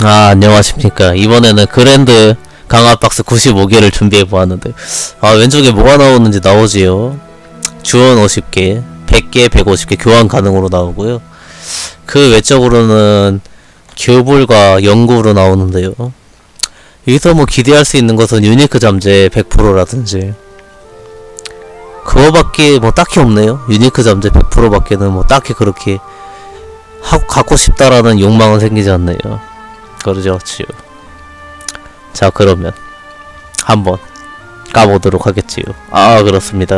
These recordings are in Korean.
아 안녕하십니까. 이번에는 그랜드 강화박스 95개를 준비해보았는데 아 왼쪽에 뭐가 나오는지 나오지요? 주원 50개 100개 150개 교환 가능으로 나오고요. 그 외적으로는 교불과 연구로 나오는데요. 여기서 뭐 기대할 수 있는 것은 유니크 잠재 100%라든지 그거밖에 뭐 딱히 없네요. 유니크 잠재 100%밖에는 뭐 딱히 그렇게 하고 갖고 싶다라는 욕망은 생기지 않네요 그러죠. 자 그러면 한번 까보도록 하겠지요 아 그렇습니다.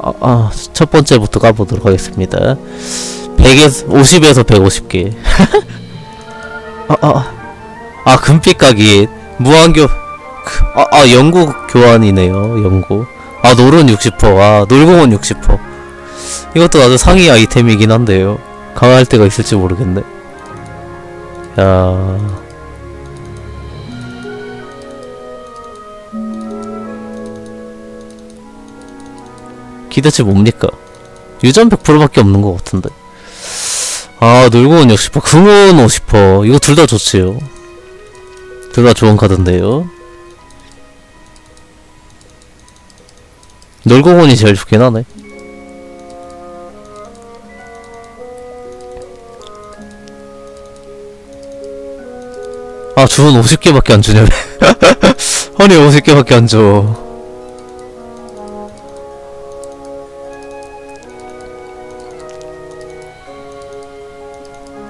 아, 아, 첫 번째부터 가보도록 하겠습니다. 100에서 50에서 150개 아, 아, 아 금빛 가기. 무한교 아, 아 연구 교환이네요 연구 아 노른 60%아 놀공은 60% 이것도 아주 상위 아이템이긴 한데요. 강할 때가 있을지 모르겠네. 야. 기대치 뭡니까? 유전 100%밖에 없는 것 같은데. 아 놀고는 60% 금은 50% 이거 둘 다 좋지요. 둘 다 좋은 카드인데요. 놀공원이 제일 좋긴 하네 아 주문 50개밖에 안 주냐 아니 50개밖에 안 줘.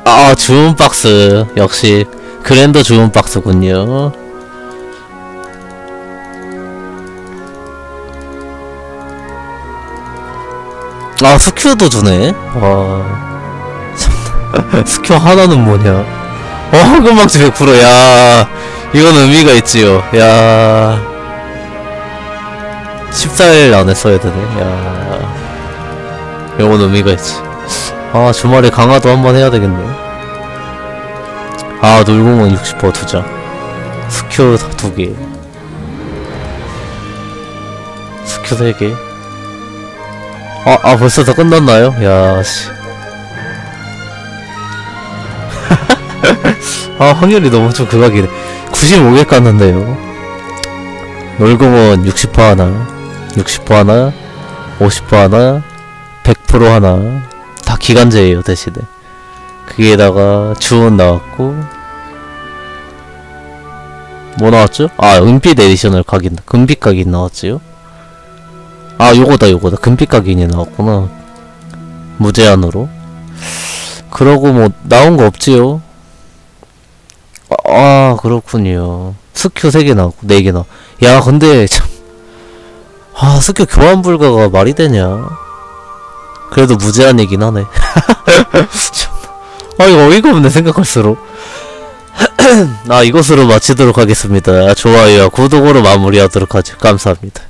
아 주문 박스. 역시 그랜더 주문 박스군요. 아 스큐도 주네? 와. 스큐 하나는 뭐냐 어 황금박쥐 100%야. 이건 의미가 있지요. 야. 14일 안에 써야 되네 야. 이건 의미가 있지. 아 주말에 강화도 한번 해야 되겠네. 아 놀긍은 60% 두장 스큐 두개. 스큐 3개. 아, 아 벌써 다 끝났나요? 야 씨 아 확률이 너무 좀 극악이네 95개 깠는데요. 놀긍은 60% 하나 60% 하나 50% 하나 100% 하나. 다 기간제예요 대신에. 그게다가 주원 나왔고. 뭐 나왔죠? 아 은빛 additional 각인 금빛 각인 나왔지요? 아 요거다 요거다. 금빛 각인이 나왔구나. 무제한으로. 그러고 뭐 나온 거 없지요? 아, 아 그렇군요. 스큐 3개 나왔고 4개 나와 야 근데 참아 스큐 교환 불가가 말이 되냐? 그래도 무제한이긴 하네. 아 이거 어이가 없네 생각할수록. 아 이것으로 마치도록 하겠습니다. 좋아요와 구독으로 마무리하도록 하죠. 감사합니다